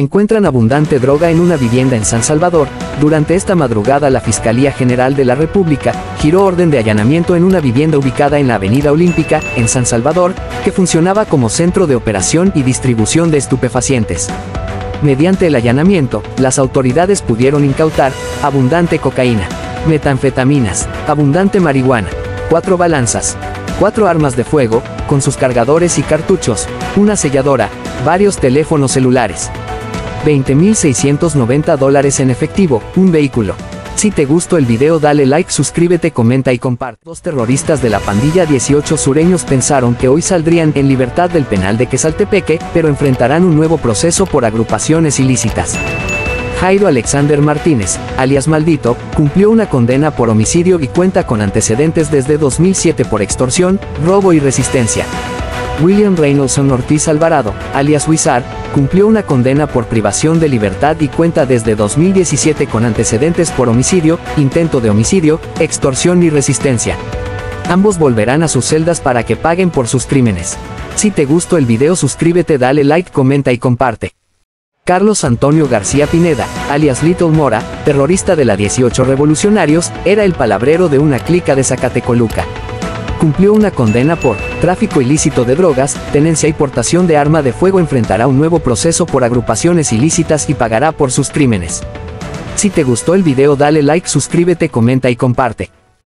Encuentran abundante droga en una vivienda en San Salvador. Durante esta madrugada la Fiscalía General de la República giró orden de allanamiento en una vivienda ubicada en la Avenida Olímpica, en San Salvador, que funcionaba como centro de operación y distribución de estupefacientes. Mediante el allanamiento, las autoridades pudieron incautar abundante cocaína, metanfetaminas, abundante marihuana, cuatro balanzas, cuatro armas de fuego, con sus cargadores y cartuchos, una selladora, varios teléfonos celulares. 20.690 dólares en efectivo, un vehículo. Si te gustó el video dale like, suscríbete, comenta y comparte. Dos terroristas de la pandilla 18 sureños pensaron que hoy saldrían en libertad del penal de Quesaltepeque, pero enfrentarán un nuevo proceso por agrupaciones ilícitas. Jairo Alexander Martínez, alias Maldito, cumplió una condena por homicidio y cuenta con antecedentes desde 2007 por extorsión, robo y resistencia. William Reynoldson Ortiz Alvarado, alias Wizard, cumplió una condena por privación de libertad y cuenta desde 2017 con antecedentes por homicidio, intento de homicidio, extorsión y resistencia. Ambos volverán a sus celdas para que paguen por sus crímenes. Si te gustó el video suscríbete, dale like, comenta y comparte. Carlos Antonio García Pineda, alias Little Mora, terrorista de la 18 Revolucionarios, era el palabrero de una clica de Zacatecoluca. Cumplió una condena por tráfico ilícito de drogas, tenencia y portación de arma de fuego. Enfrentará un nuevo proceso por agrupaciones ilícitas y pagará por sus crímenes. Si te gustó el video dale like, suscríbete, comenta y comparte.